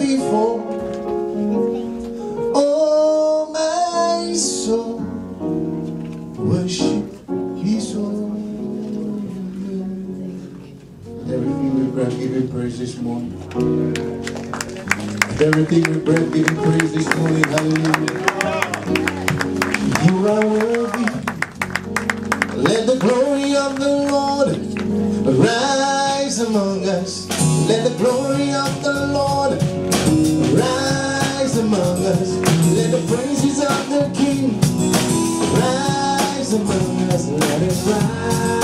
before. Oh my soul Worship his only Everything we breath give him praise this morning? Everything we breath give him praise this morning? Hallelujah. You are worthy. Let the glory of the Lord arise among us. Let the glory of the King, rise among us, let it rise.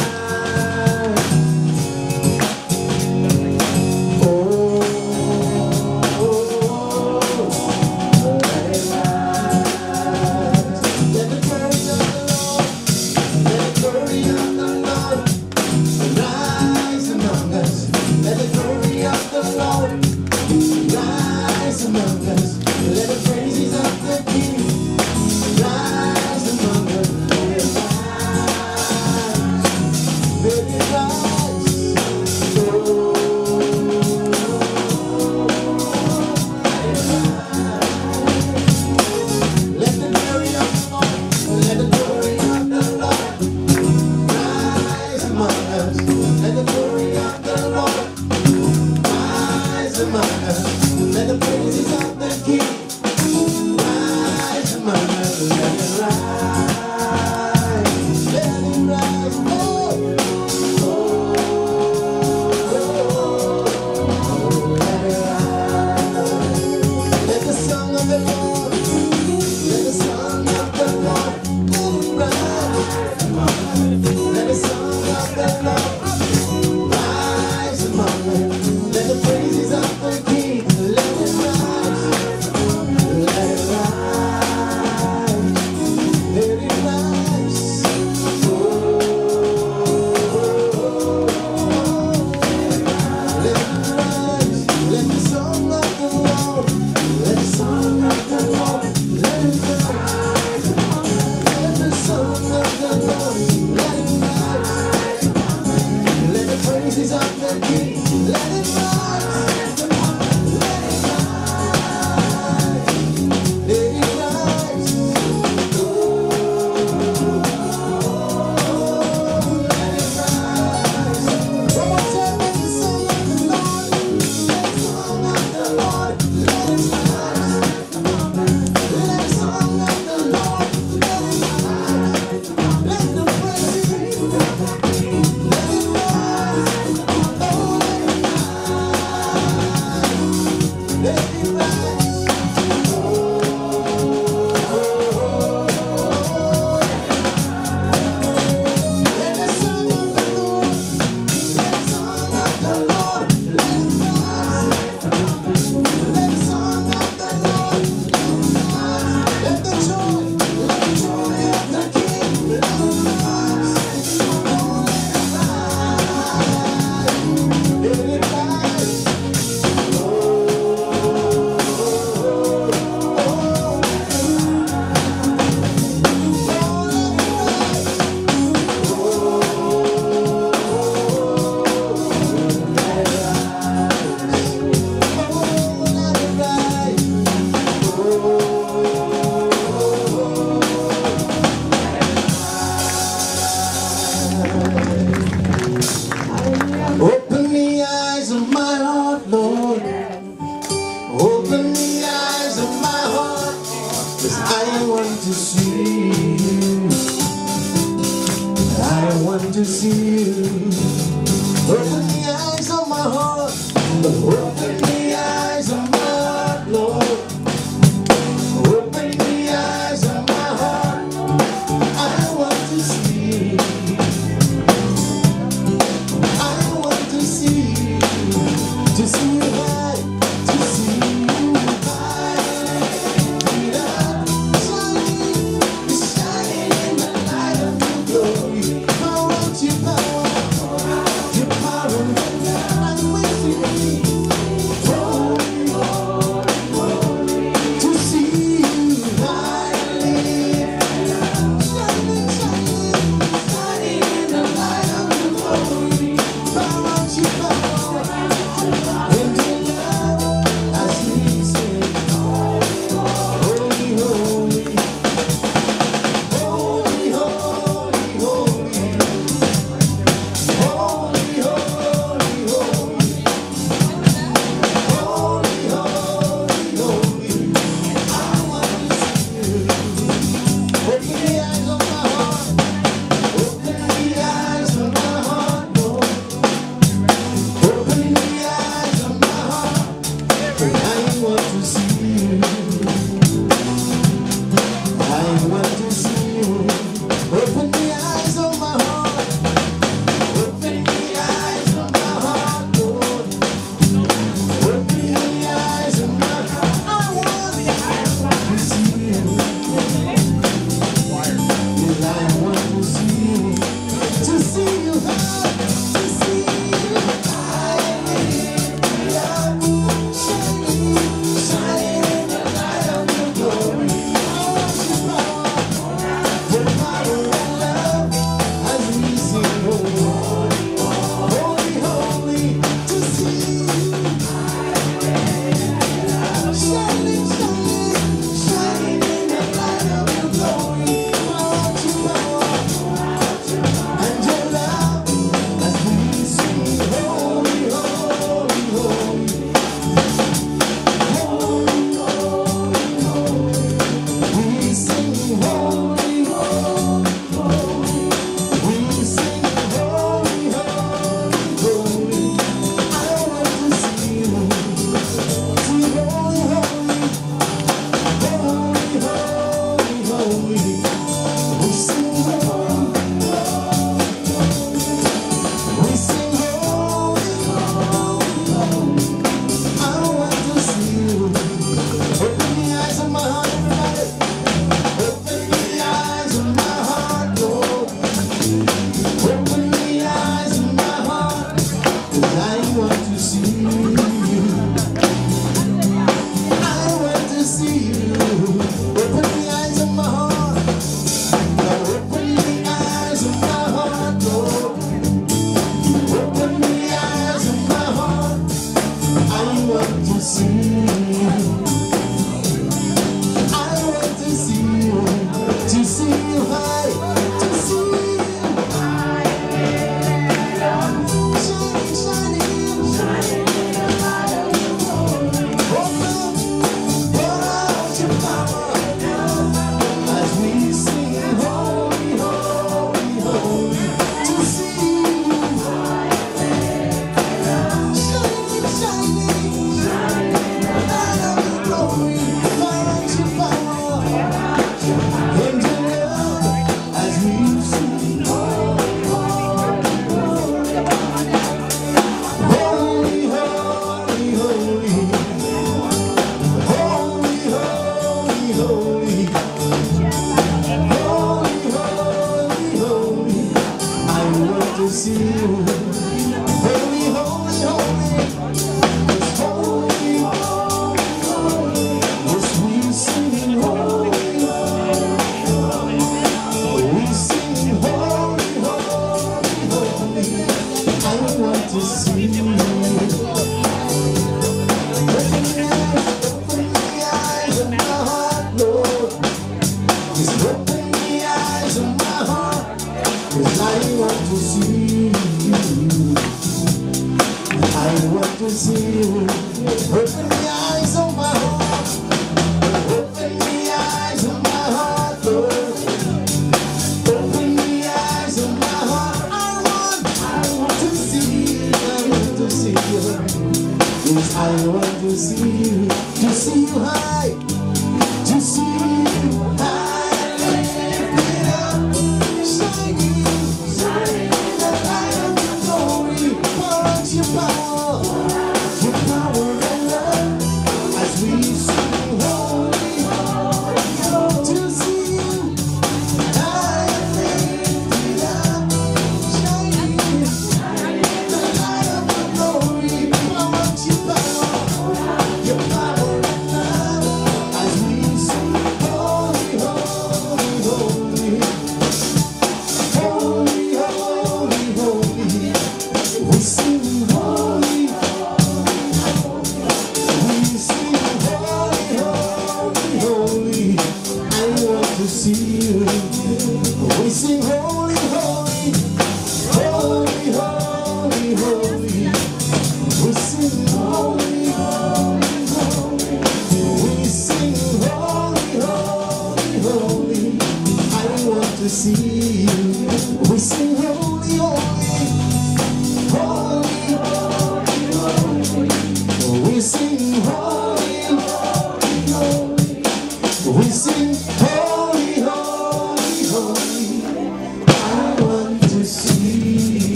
sozinho.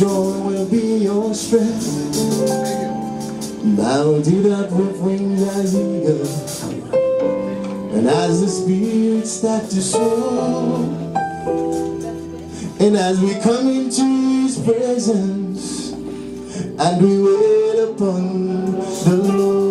Joy will be your strength. I'll do that with wings as eager And as the spirit start to soar And as we come into His presence And we wait upon the Lord.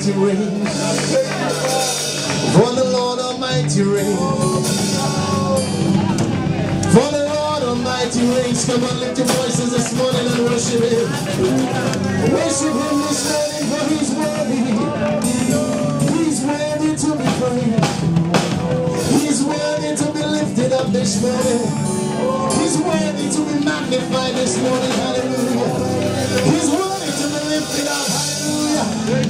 Almighty reigns. For the Lord Almighty reigns. For the Lord Almighty reigns. Come on, lift your voices this morning and worship Him. Worship Him this morning, for He's worthy. He's worthy to be praised. He's worthy to be lifted up this morning. He's worthy to be magnified this morning. Hallelujah. He's worthy to be lifted up. Hallelujah.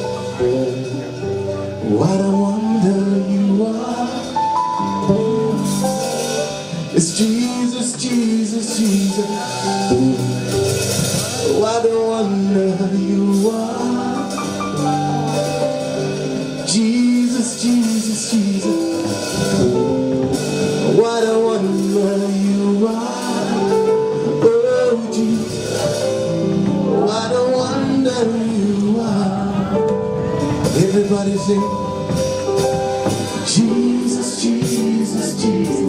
Everybody sing. Jesus, Jesus, Jesus.